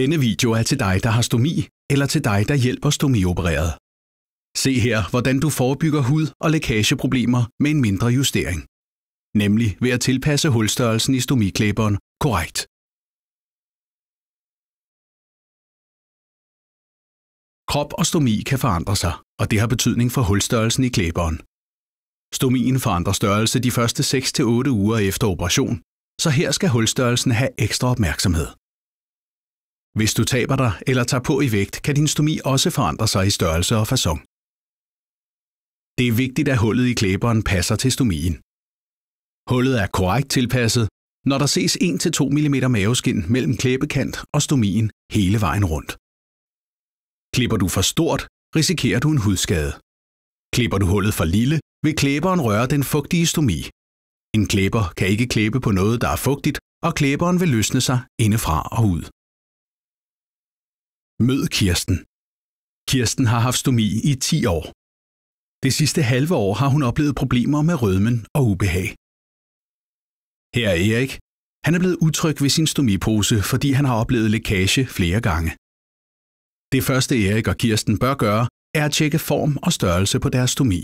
Denne video er til dig, der har stomi, eller til dig, der hjælper stomiopereret. Se her, hvordan du forebygger hud- og lækageproblemer med en mindre justering. Nemlig ved at tilpasse hulstørrelsen i stomiklæberen korrekt. Krop og stomi kan forandre sig, og det har betydning for hulstørrelsen i klæberen. Stomien forandrer størrelse de første 6-8 uger efter operation, så her skal hulstørrelsen have ekstra opmærksomhed. Hvis du taber dig eller tager på i vægt, kan din stomi også forandre sig i størrelse og fason. Det er vigtigt, at hullet i klæberen passer til stomien. Hullet er korrekt tilpasset, når der ses 1-2 mm maveskin mellem klæbekant og stomien hele vejen rundt. Klipper du for stort, risikerer du en hudskade. Klipper du hullet for lille, vil klæberen røre den fugtige stomi. En klæber kan ikke klæbe på noget, der er fugtigt, og klæberen vil løsne sig indefra og ud. Mød Kirsten. Kirsten har haft stomi i 10 år. Det sidste halve år har hun oplevet problemer med rødmen og ubehag. Her er Erik. Han er blevet utryg ved sin stomipose, fordi han har oplevet lækage flere gange. Det første Erik og Kirsten bør gøre, er at tjekke form og størrelse på deres stomi.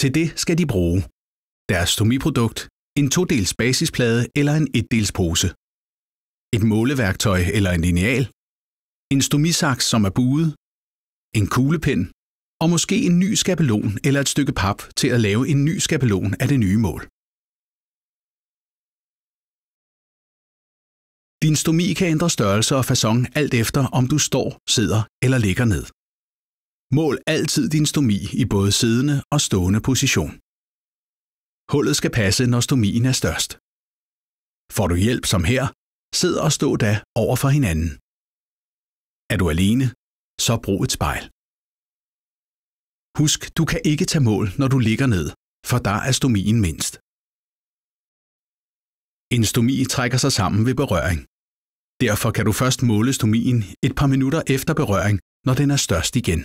Til det skal de bruge deres stomiprodukt, en todels basisplade eller en etdels pose, et måleværktøj eller en lineal, en stomisaks, som er buet, en kuglepen og måske en ny skabelon eller et stykke pap til at lave en ny skabelon af det nye mål. Din stomi kan ændre størrelse og fason alt efter, om du står, sidder eller ligger ned. Mål altid din stomi i både siddende og stående position. Hullet skal passe, når stomien er størst. Får du hjælp som her, sid og stå da over for hinanden. Er du alene, så brug et spejl. Husk, du kan ikke tage mål, når du ligger ned, for der er stomien mindst. En stomi trækker sig sammen ved berøring. Derfor kan du først måle stomien et par minutter efter berøring, når den er størst igen.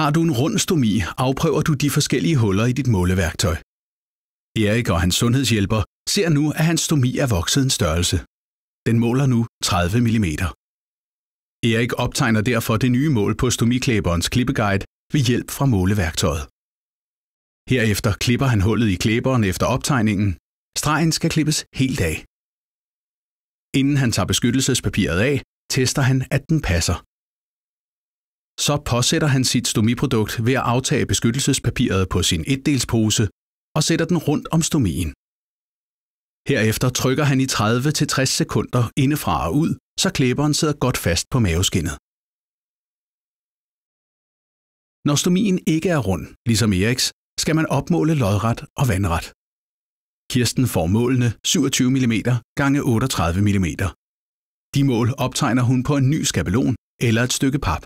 Har du en rund stomi, afprøver du de forskellige huller i dit måleværktøj. Erik og hans sundhedshjælper ser nu, at hans stomi er vokset en størrelse. Den måler nu 30 mm. Erik optegner derfor det nye mål på stomiklæberens klippeguide ved hjælp fra måleværktøjet. Herefter klipper han hullet i klæberen efter optegningen. Stregen skal klippes helt af. Inden han tager beskyttelsespapiret af, tester han, at den passer. Så påsætter han sit stomiprodukt ved at aftage beskyttelsespapiret på sin etdelspose og sætter den rundt om stomien. Herefter trykker han i 30-60 sekunder indefra og ud, så klæberen sidder godt fast på maveskinnet. Når stomien ikke er rund, ligesom Eriks, skal man opmåle lodret og vandret. Kirsten får målene 27 mm gange 38 mm. De mål optegner hun på en ny skabelon eller et stykke pap.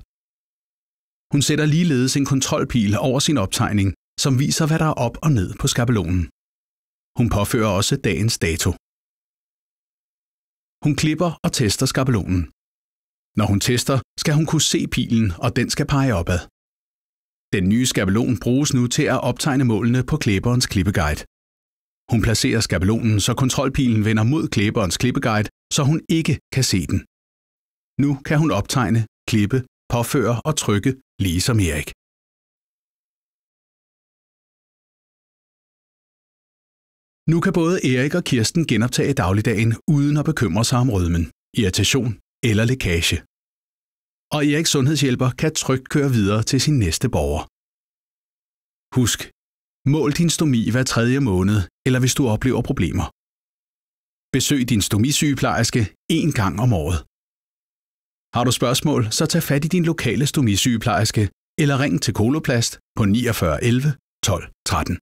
Hun sætter ligeledes en kontrolpil over sin optegning, som viser, hvad der er op og ned på skabelonen. Hun påfører også dagens dato. Hun klipper og tester skabelonen. Når hun tester, skal hun kunne se pilen, og den skal pege opad. Den nye skabelon bruges nu til at optegne målene på klipperens klippeguide. Hun placerer skabelonen, så kontrolpilen vender mod klipperens klippeguide, så hun ikke kan se den. Nu kan hun optegne, klippe, påføre og trykke, ligesom Erik. Nu kan både Erik og Kirsten genoptage dagligdagen uden at bekymre sig om rødmen, irritation eller lækage. Og Eriks sundhedshjælper kan trygt køre videre til sin næste borger. Husk, mål din stomi hver tredje måned, eller hvis du oplever problemer. Besøg din stomisygeplejerske én gang om året. Har du spørgsmål, så tag fat i din lokale stomisygeplejerske eller ring til Koloplast på 49 11 12 13.